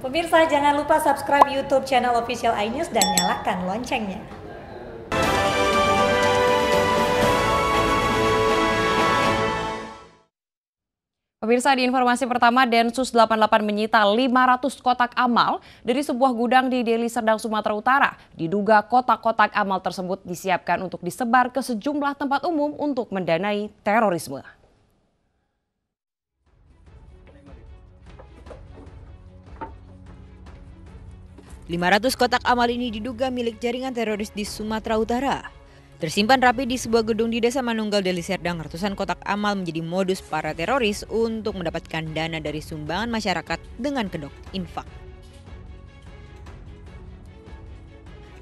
Pemirsa jangan lupa subscribe YouTube channel official iNews dan nyalakan loncengnya. Pemirsa di informasi pertama, Densus 88 menyita 500 kotak amal dari sebuah gudang di Deli Serdang, Sumatera Utara. Diduga kotak-kotak amal tersebut disiapkan untuk disebar ke sejumlah tempat umum untuk mendanai terorisme. Lima ratus kotak amal ini diduga milik jaringan teroris di Sumatera Utara. Tersimpan rapi di sebuah gedung di Desa Manunggal Deli Serdang, ratusan kotak amal menjadi modus para teroris untuk mendapatkan dana dari sumbangan masyarakat dengan kedok infak.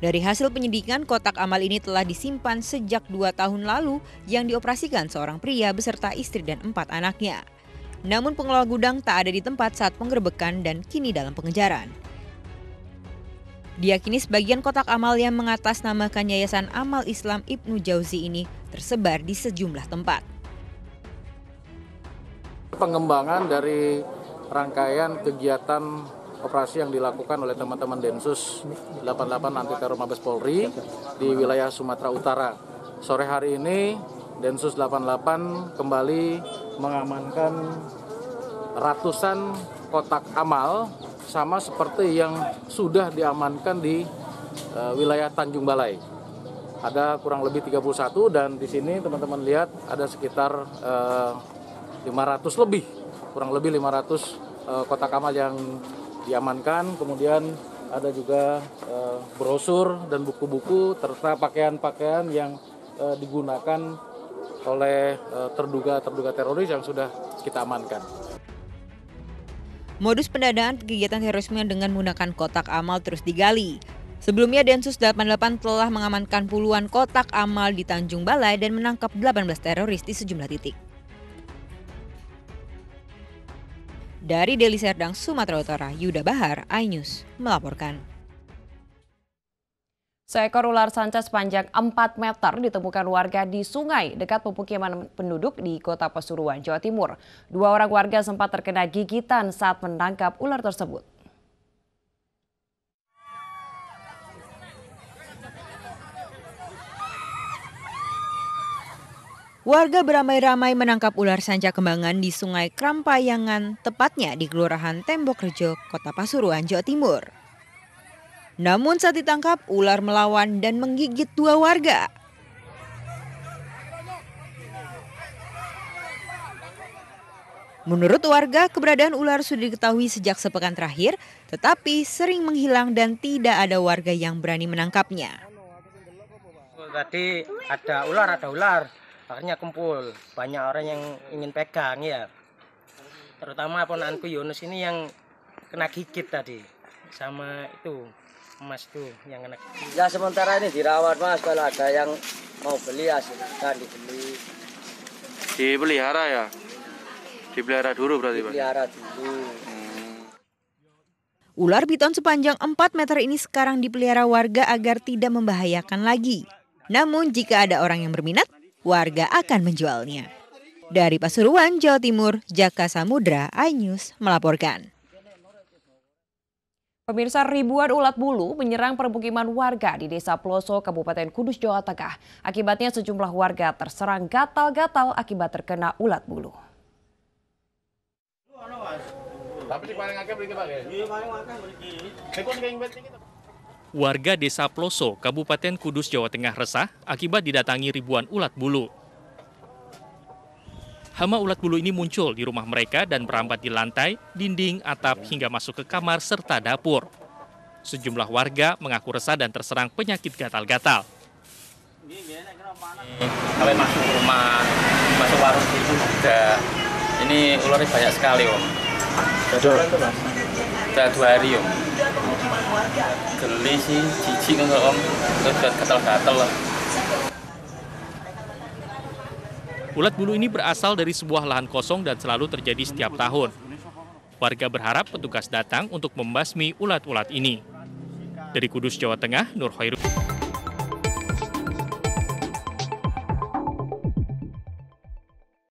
Dari hasil penyidikan, kotak amal ini telah disimpan sejak dua tahun lalu yang dioperasikan seorang pria beserta istri dan empat anaknya. Namun pengelola gudang tak ada di tempat saat penggerbekan dan kini dalam pengejaran. Diakini sebagian kotak amal yang mengatasnamakan Yayasan Amal Islam Ibnu Jauzi ini tersebar di sejumlah tempat. Pengembangan dari rangkaian kegiatan operasi yang dilakukan oleh teman-teman Densus 88 Anti Teror Mabes Polri di wilayah Sumatera Utara. Sore hari ini Densus 88 kembali mengamankan ratusan kotak amal sama seperti yang sudah diamankan di uh, wilayah Tanjung Balai. Ada kurang lebih 31 dan di sini teman-teman lihat ada sekitar uh, eh, 500 lebih, kurang lebih 500 uh, eh, kotak amal yang diamankan. Kemudian ada juga uh, brosur dan buku-buku serta pakaian-pakaian yang uh, digunakan oleh terduga-terduga teroris yang sudah kita amankan. Modus pendanaan kegiatan terorisme dengan menggunakan kotak amal terus digali. Sebelumnya Densus 88 telah mengamankan puluhan kotak amal di Tanjung Balai dan menangkap 18 teroris di sejumlah titik. Dari Deli Serdang, Sumatera Utara, Yuda Bahar, iNews melaporkan. Seekor ular sanca sepanjang 4 meter ditemukan warga di sungai dekat pemukiman penduduk di kota Pasuruan, Jawa Timur. Dua orang warga sempat terkena gigitan saat menangkap ular tersebut. Warga beramai-ramai menangkap ular sanca kembangan di Sungai Krampayangan, tepatnya di Kelurahan Tembok Rejo, Kota Pasuruan, Jawa Timur. Namun saat ditangkap, ular melawan dan menggigit dua warga. Menurut warga, keberadaan ular sudah diketahui sejak sepekan terakhir, tetapi sering menghilang dan tidak ada warga yang berani menangkapnya. Tadi ada ular, ada ular, akhirnya kumpul. Banyak orang yang ingin pegang ya. Terutama ponanku Yunus ini yang kena gigit tadi sama itu emas tuh yang enak. Ya sementara ini dirawat mas, kalau ada yang mau beli ya silahkan dibeli. Dipelihara ya? Dipelihara dulu berarti Pak? Dipelihara dulu. Hmm. Ular piton sepanjang 4 meter ini sekarang dipelihara warga agar tidak membahayakan lagi. Namun jika ada orang yang berminat, warga akan menjualnya. Dari Pasuruan, Jawa Timur, Jaka Samudra, iNews melaporkan. Pemirsa ribuan ulat bulu menyerang permukiman warga di Desa Ploso, Kabupaten Kudus, Jawa Tengah. Akibatnya sejumlah warga terserang gatal-gatal akibat terkena ulat bulu. Warga Desa Ploso, Kabupaten Kudus, Jawa Tengah resah akibat didatangi ribuan ulat bulu. Hama ulat bulu ini muncul di rumah mereka dan merambat di lantai, dinding, atap, hingga masuk ke kamar serta dapur. Sejumlah warga mengaku resah dan terserang penyakit gatal-gatal. Kalau masuk rumah, masuk warung itu juga, ini ularnya banyak sekali om. Sudah dua hari om. Geli sih, jijik enggak om. Itu gatal-gatal lah. Ulat bulu ini berasal dari sebuah lahan kosong dan selalu terjadi setiap tahun. Warga berharap petugas datang untuk membasmi ulat-ulat ini. Dari Kudus, Jawa Tengah, Nur Hoirul.